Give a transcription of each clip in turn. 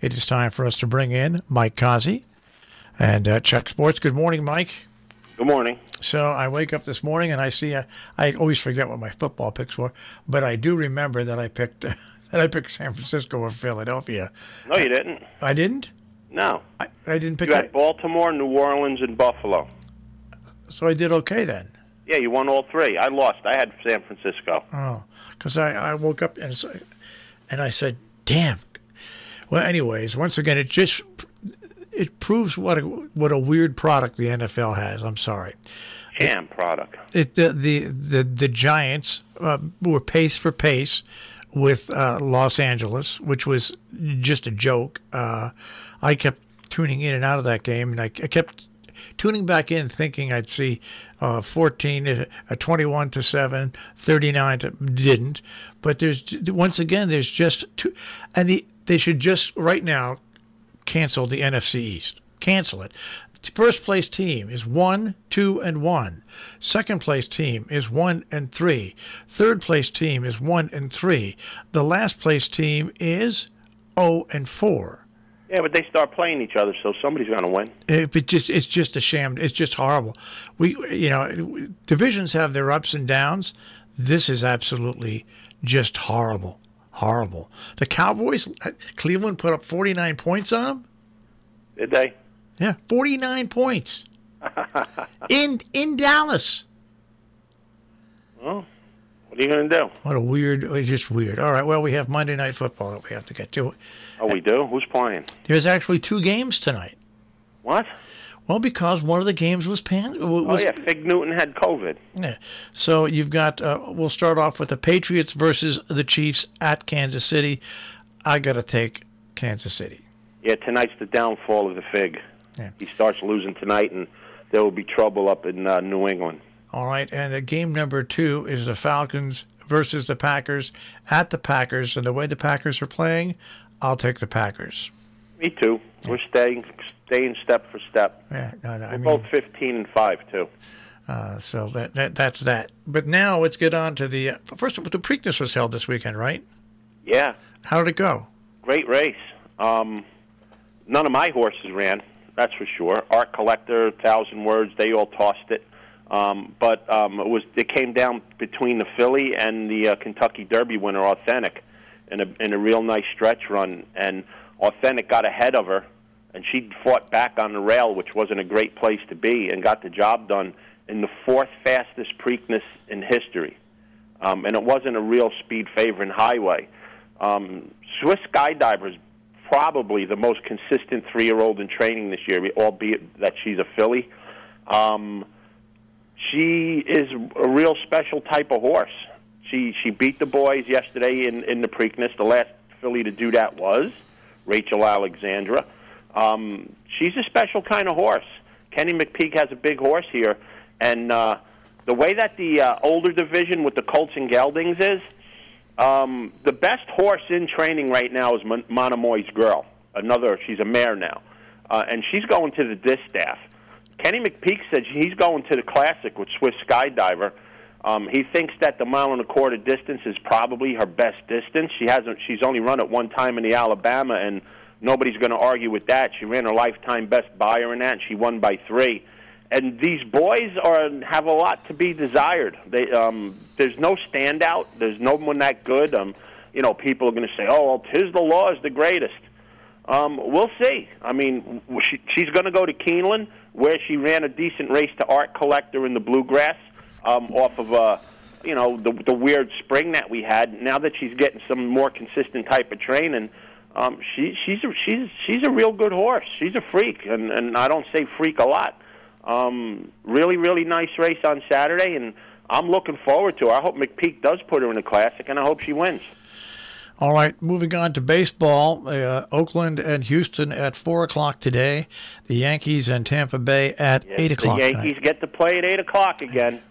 it is time for us to bring in Mike Cozzi and uh, Chuck Sports. Good morning, Mike. Good morning. So I wake up this morning and I see uh, I always forget what my football picks were, but I do remember that I picked that I picked San Francisco or Philadelphia. No, you didn't. I didn't. No, I, I didn't pick you had that. Baltimore, New Orleans, and Buffalo. So I did okay then. Yeah, you won all three. I lost. I had San Francisco. Oh, because I, I woke up and and I said, "Damn." Well, anyways, once again, it just it proves what a, what a weird product the NFL has. I'm sorry. Jam product. It the the the, the Giants uh, were pace for pace with uh, Los Angeles, which was just a joke. Uh, I kept tuning in and out of that game, and I, I kept tuning back in, thinking I'd see uh, 14, to, uh, 21 to seven, 39 to didn't. But there's once again, there's just two, and the they should just right now cancel the NFC East. Cancel it. First place team is one, two, and one. Second place team is one and three. Third place team is one and three. The last place team is oh and four. Yeah, but they start playing each other, so somebody's going to win. It, it just it's just a sham. It's just horrible. We you know divisions have their ups and downs. This is absolutely just horrible, horrible. The Cowboys, uh, Cleveland put up forty nine points on them. Did they? Yeah, forty nine points in in Dallas. Well, what are you going to do? What a weird, it's just weird. All right, well we have Monday Night Football that we have to get to. Oh, we uh, do? Who's playing? There's actually two games tonight. What? Well, because one of the games was pan. Was, Oh, yeah, Fig Newton had COVID. Yeah. So you've got. Uh, we'll start off with the Patriots versus the Chiefs at Kansas City. I got to take Kansas City. Yeah, tonight's the downfall of the Fig. Yeah. He starts losing tonight, and there will be trouble up in uh, New England. All right, and uh, game number two is the Falcons versus the Packers at the Packers, and the way the Packers are playing, I'll take the Packers. Me too. We're staying staying step for step. Yeah, no, no, We're mean, both 15 and 5, too. uh, so that, that that's that. But now let's get on to the uh, first. The Preakness was held this weekend, right? Yeah, How did it go? great race. Um, none of my horses ran, that's for sure. Art Collector, Thousand Words, they all tossed it. Um, but um, it was it came down between the filly and the uh, Kentucky Derby winner, Authentic, in a in a real nice stretch run. And Authentic got ahead of her, and she fought back on the rail, which wasn't a great place to be, and got the job done in the fourth fastest Preakness in history. Um, and it wasn't a real speed favoring highway. Um, Swiss Skydiver is probably the most consistent three-year-old in training this year, albeit that she's a filly. Um, she is a real special type of horse. She she beat the boys yesterday in in the Preakness. The last filly to do that was Rachel Alexandra. Um, she's a special kind of horse. Kenny McPeek has a big horse here, and uh, the way that the uh, older division with the Colts and Geldings is, um, the best horse in training right now is Mon- Monomoy's girl. Another, she's a mare now, uh, and she's going to the distaff. Kenny McPeek said he's going to the Classic with Swiss Skydiver. Um, he thinks that the mile and a quarter distance is probably her best distance. She hasn't. She's only run it one time in the Alabama, and nobody's going to argue with that. She ran her lifetime best Beyer in that, and she won by three. And these boys are have a lot to be desired. They um, there's no standout. There's no one that good. Um, you know, people are going to say, "Oh, well, Tiz the Law is the greatest." Um, we'll see. I mean, she, she's going to go to Keeneland, where she ran a decent race to Art Collector in the Bluegrass, um, off of uh, you know the the weird spring that we had. Now that she's getting some more consistent type of training, um, she she's a, she's she's a real good horse. She's a freak, and and I don't say freak a lot. Um, really, really nice race on Saturday, and I'm looking forward to her. I hope McPeek does put her in the classic, and I hope she wins. All right, moving on to baseball. Uh, Oakland and Houston at four o'clock today. The Yankees and Tampa Bay at eight o'clock. The Yankees tonight. get to play at eight o'clock again.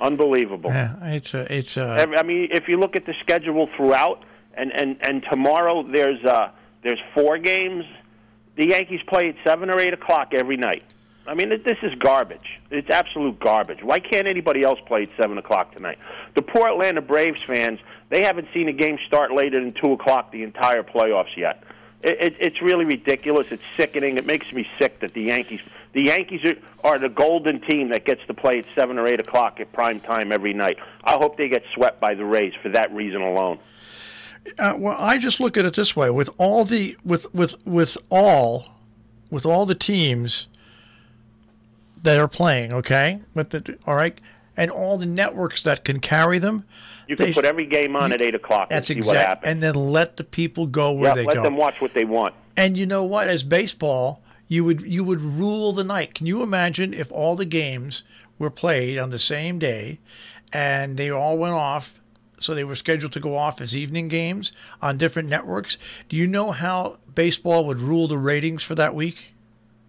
Unbelievable. Yeah, it's a, it's a, I mean, if you look at the schedule throughout, and and and tomorrow there's uh there's four games. The Yankees play at seven or eight o'clock every night. I mean, this is garbage. It's absolute garbage. Why can't anybody else play at seven o'clock tonight? The poor Atlanta Braves fans, they haven't seen a game start later than two o'clock the entire playoffs yet. It, it, it's really ridiculous. It's sickening. It makes me sick that the Yankees, the Yankees are, are the golden team that gets to play at seven or eight o'clock at prime time every night. I hope they get swept by the Rays for that reason alone. Uh, well, I just look at it this way: with all the with with with all with all the teams that are playing, okay, with the all right, and all the networks that can carry them. You can put every game on at eight o'clock and That's see what exact, happens. and then let the people go where yeah, they let go. them watch what they want. And you know what? As baseball, you would you would rule the night. Can you imagine if all the games were played on the same day, and they all went off? So they were scheduled to go off as evening games on different networks. Do you know how baseball would rule the ratings for that week?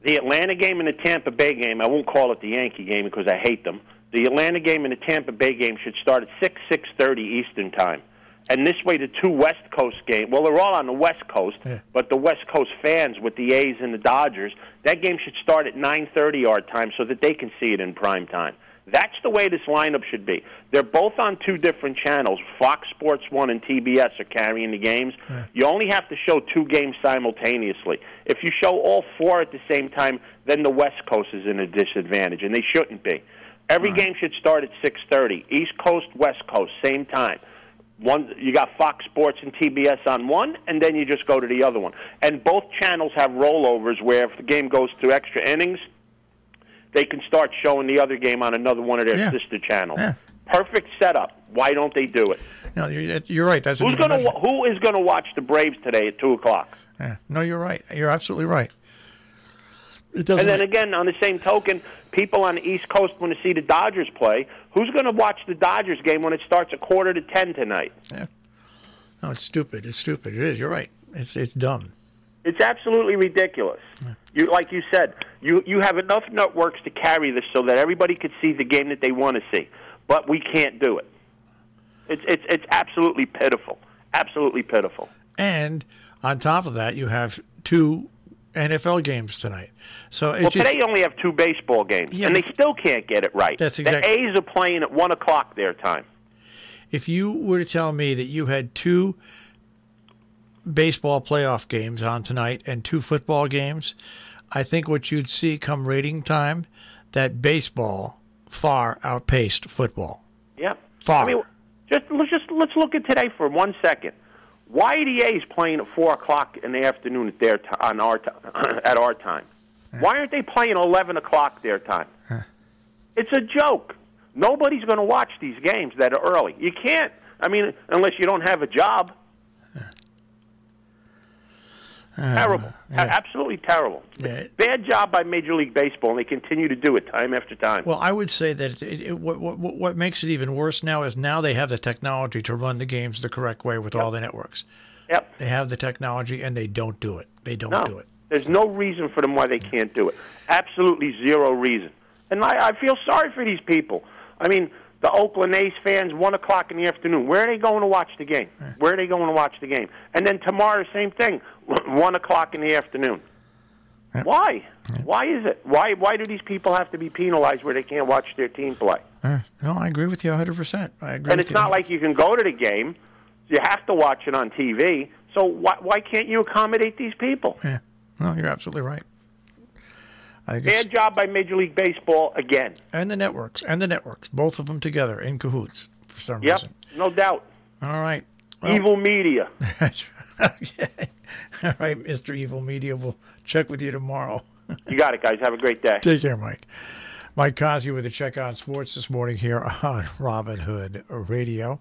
The Atlanta game and the Tampa Bay game, I won't call it the Yankee game because I hate them. The Atlanta game and the Tampa Bay game should start at 6 6:30 Eastern Time. And this way the two West Coast games, well they're all on the West Coast, Yeah. but the West Coast fans with the A's and the Dodgers, that game should start at 9:30 our time so that they can see it in prime time. That's the way this lineup should be. They're both on two different channels. Fox Sports 1 and TBS are carrying the games. You only have to show two games simultaneously. If you show all four at the same time, then the West Coast is in a disadvantage, and they shouldn't be. Every game should start at 6:30. East Coast, West Coast, same time. One, you got Fox Sports and TBS on one, and then you just go to the other one. And both channels have rollovers where if the game goes to extra innings, they can start showing the other game on another one of their Yeah. sister channels. Yeah. Perfect setup. Why don't they do it? No, you're, you're right. That's Who's gonna Who is going to watch the Braves today at two o'clock? Yeah. No, you're right. You're absolutely right. It doesn't. And then again, on the same token, people on the East Coast want to see the Dodgers play. Who's going to watch the Dodgers game when it starts a quarter to ten tonight? yeah. No, it's stupid. It's stupid. It is. You're right. It's it's dumb. It's absolutely ridiculous. You, like you said, you you have enough networks to carry this so that everybody could see the game that they want to see, but we can't do it. It's it's it's absolutely pitiful. Absolutely pitiful. And on top of that, you have two NFL games tonight. So it's Well, just, today you only have two baseball games, Yeah, and they still can't get it right. That's exactly. the A's are playing at one o'clock their time. if you were to tell me that you had two baseball playoff games on tonight and two football games, I think what you'd see come rating time that baseball far outpaced football. Yep. Far. I mean, just let's just let's look at today for one second. The A's playing at four o'clock in the afternoon at their ti on our ti at our time? Why aren't they playing eleven o'clock their time? It's a joke. Nobody's going to watch these games that are early. You can't. I mean, unless you don't have a job. Uh, terrible. A- Absolutely terrible. Yeah. Bad job by Major League Baseball, and they continue to do it time after time. Well, I would say that it, it, what, what, what makes it even worse now is now they have the technology to run the games the correct way with all the networks. yep. They have the technology and they don't do it. They don't No. do it. There's no reason for them why they can't do it. Absolutely zero reason. And I, I feel sorry for these people. I mean, the Oakland A's fans, 1 o'clock in the afternoon. Where are they going to watch the game? Where are they going to watch the game? And then tomorrow, same thing, 1 o'clock in the afternoon. Why? Why is it? Why, why do these people have to be penalized where they can't watch their team play? Uh, no, I agree with you 100%. I agree And it's not like you can go to the game. You have to watch it on TV. So why, why can't you accommodate these people? Yeah. No, you're absolutely right. I guess, Bad job by Major League Baseball again. and the networks, and the networks, both of them together in cahoots for some Yep, reason. no doubt. All right. Well, Evil media. That's right. Okay. All right, Mr. Evil Media. We'll check with you tomorrow. You got it, guys. Have a great day. Take care, Mike. Mike Cozzi with a check on sports this morning here on Robin Hood Radio.